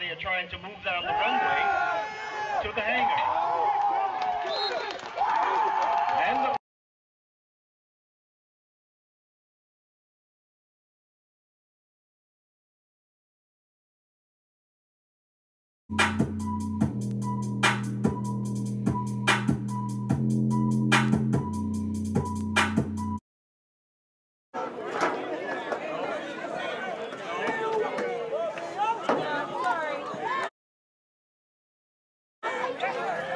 they are trying to move down the runway to the hangar. And the Smack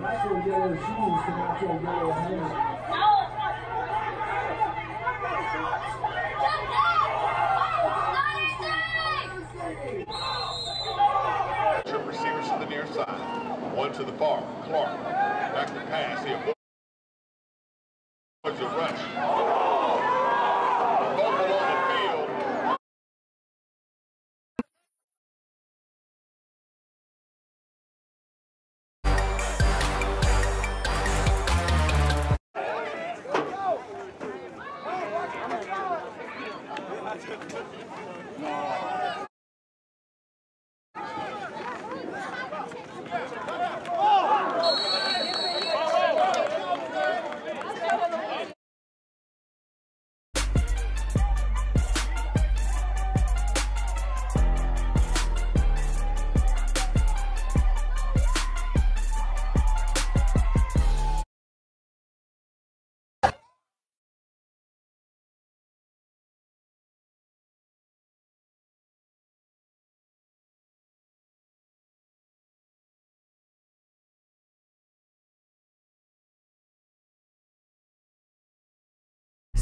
yellow shoes to match your yellow. Trip receivers to the near side. One to the far. Clark. Back to pass. He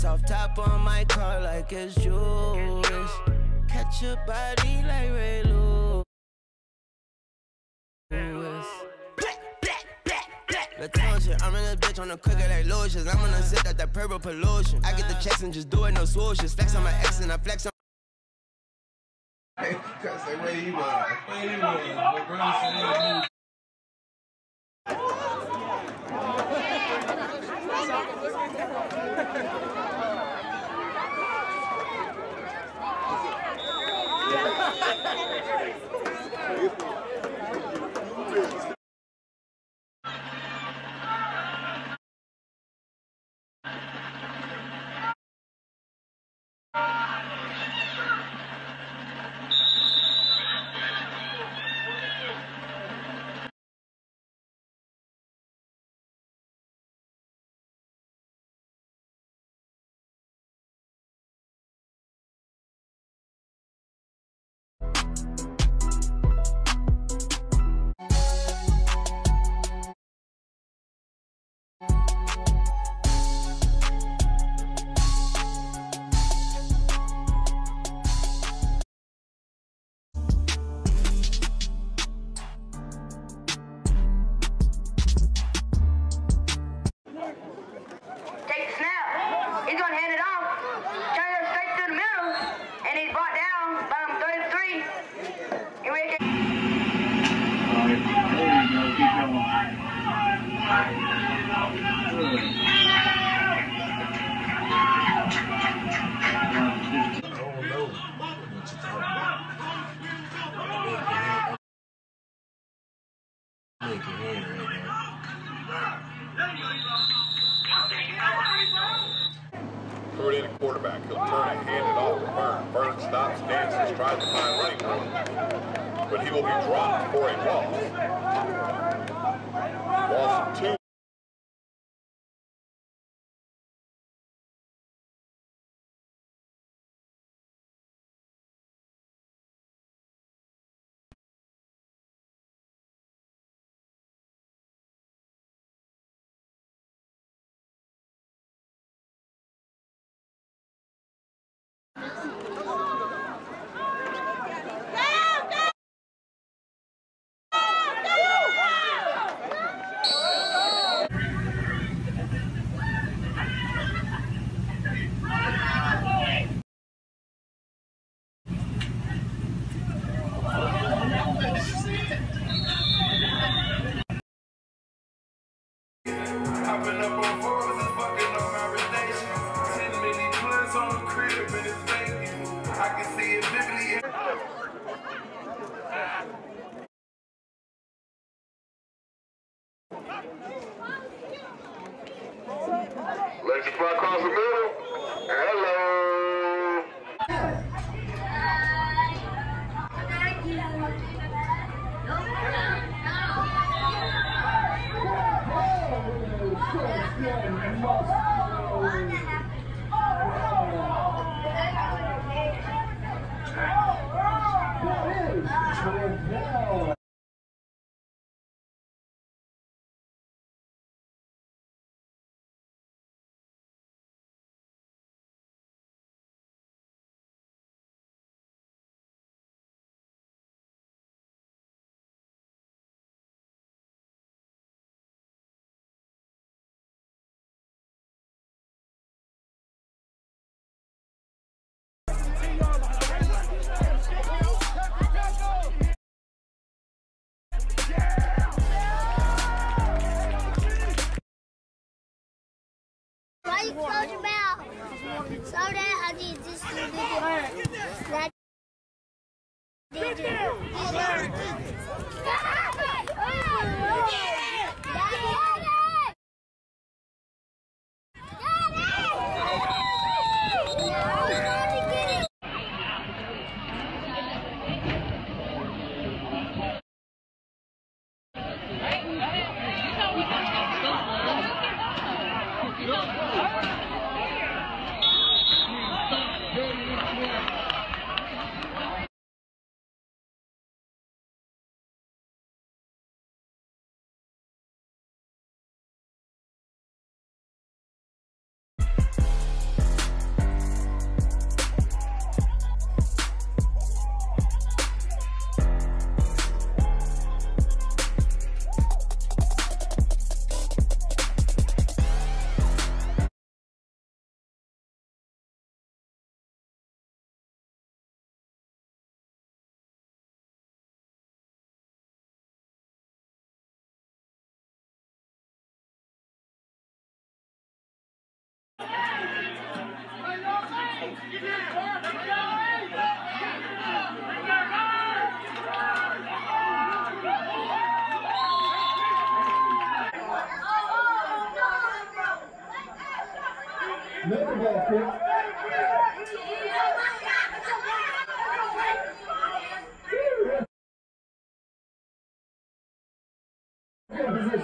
Soft top on my car like it's Jewish. Catch your body like Ray Lewis. Latosia, I'm in this bitch on the cooker like lotions. I'm gonna zip out that purple pollution. I get the checks and just do it, no swooshes. Flex on my ex and I flex on. Cause say where he was. Where he was, a quarterback. He'll turn and hand it off to Burns. Burns stops, dances, tries to find running room. But he will be dropped for a loss. Loss two. Hopping up on fours close your mouth. So that I need this do that. Did it.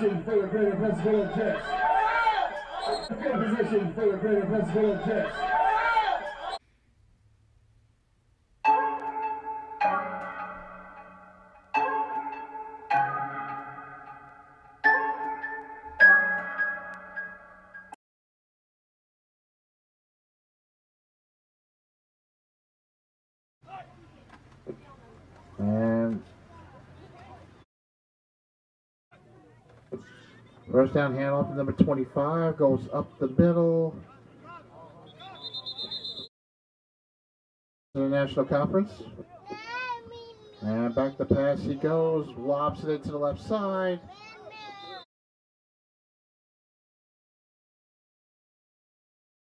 Position for the Greater Pensacola Jets. Field position for the Greater Pensacola Jets. And first down handoff to number 25 goes up the middle. The national conference. And back the pass he goes, lobs it into the left side.